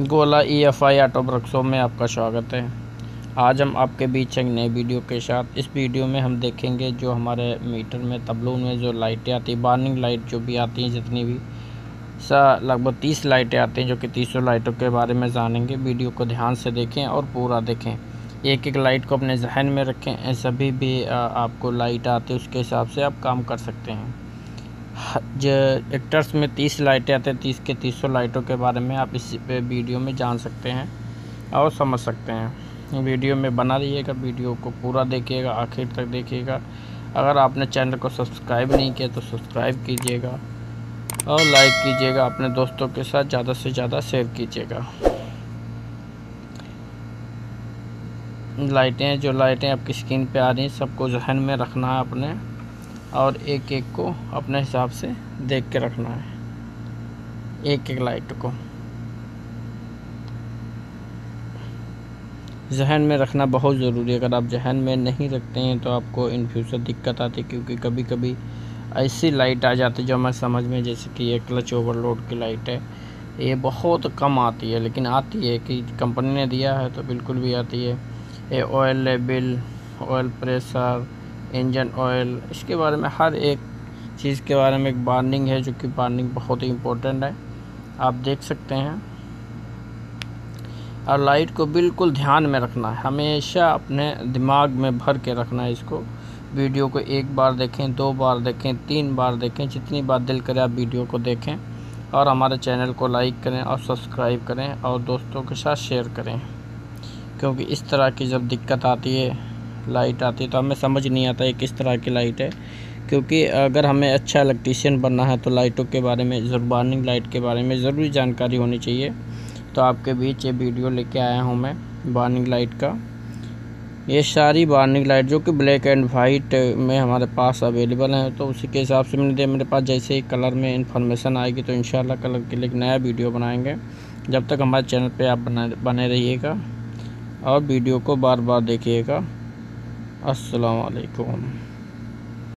Gola E F I auto workshop में आपका स्वागत है। आज हम आपके बीच एक नए वीडियो के साथ। इस वीडियो में हम देखेंगे जो हमारे मीटर में तबलों में जो लाइटें आती हैं बार्निंग लाइट जो भी आती हैं, जितनी भी सा लगभग तीस लाइटें आती हैं, जो कि तीसों लाइटों के बारे में जानेंगे। वीडियो को ध्यान से देखें और पूरा देखें। एक एक लाइट को अपने जहन में रखें। सभी भी आपको लाइट आती है, उसके हिसाब से आप काम कर सकते हैं। एक्टर्स में तीस लाइटें आते हैं, तीस के तीसों लाइटों के बारे में आप इस वीडियो में जान सकते हैं और समझ सकते हैं। वीडियो में बना रहिएगा, वीडियो को पूरा देखिएगा, आखिर तक देखिएगा। अगर आपने चैनल को सब्सक्राइब नहीं किया तो सब्सक्राइब कीजिएगा और लाइक कीजिएगा, अपने दोस्तों के साथ ज़्यादा से ज़्यादा शेयर कीजिएगा। लाइटें, जो लाइटें आपकी स्क्रीन पे आ रही हैं, सबको जहन में रखना है अपने और एक एक को अपने हिसाब से देख के रखना है। एक एक लाइट को। जहन में रखना बहुत ज़रूरी है। अगर आप जहन में नहीं रखते हैं तो आपको इन फ्यूचर दिक्कत आती क्योंकि कभी कभी ऐसी लाइट आ जाती है जो हमें समझ में, जैसे कि ये क्लच ओवरलोड की लाइट है। ये बहुत कम आती है, लेकिन आती है कि कंपनी ने दिया है तो बिल्कुल भी आती है। ये ऑयल लेबल ऑयल प्रेशर इंजन ऑयल, इसके बारे में हर एक चीज़ के बारे में एक बार्निंग है जो कि बार्निंग बहुत ही इम्पोर्टेंट है। आप देख सकते हैं। और लाइट को बिल्कुल ध्यान में रखना है। हमेशा अपने दिमाग में भर के रखना है इसको। वीडियो को एक बार देखें, दो बार देखें, तीन बार देखें, जितनी बार दिल करे आप वीडियो को देखें। और हमारे चैनल को लाइक करें और सब्सक्राइब करें और दोस्तों के साथ शेयर करें। क्योंकि इस तरह की जब दिक्कत आती है लाइट आती है तो हमें समझ नहीं आता है किस तरह की लाइट है। क्योंकि अगर हमें अच्छा इलेक्ट्रीशियन बनना है तो लाइटों के बारे में बार्निंग लाइट के बारे में ज़रूरी जानकारी होनी चाहिए। तो आपके बीच ये वीडियो लेके आया हूँ मैं, बार्निंग लाइट का। ये सारी बार्निंग लाइट जो कि ब्लैक एंड वाइट में हमारे पास अवेलेबल हैं तो उसी के हिसाब से मैंने मेरे पास जैसे ही कलर में इंफॉर्मेशन आएगी तो इन कलर के लिए एक नया वीडियो बनाएँगे। जब तक हमारे चैनल पे आप बना, बने रहिएगा और वीडियो को बार बार देखिएगा। Assalamualaikum.